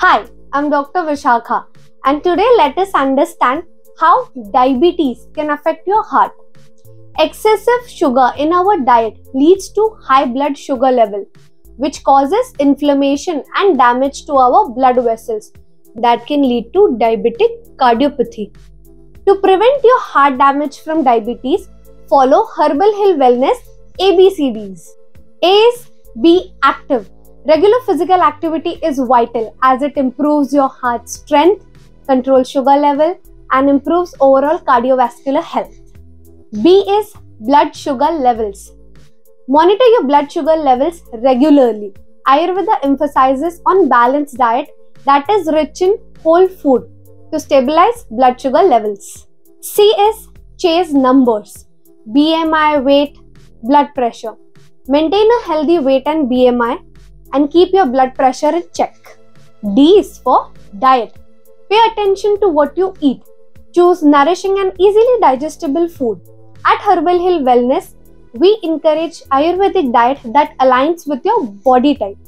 Hi, I'm Dr. Vishakha, and today let us understand how diabetes can affect your heart. Excessive sugar in our diet leads to high blood sugar level, which causes inflammation and damage to our blood vessels that can lead to diabetic cardiopathy. To prevent your heart damage from diabetes, follow Herbal Hills Wellness ABCDs. A is be active. Regular physical activity is vital as it improves your heart strength, controls sugar level, and improves overall cardiovascular health. B is blood sugar levels. Monitor your blood sugar levels regularly. Ayurveda emphasizes on balanced diet that is rich in whole food to stabilize blood sugar levels. C is chase numbers. BMI, weight, blood pressure. Maintain a healthy weight and BMI and keep your blood pressure in check. D is for diet. Pay attention to what you eat. Choose nourishing and easily digestible food. At Herbal Hills Wellness, we encourage Ayurvedic diet that aligns with your body type.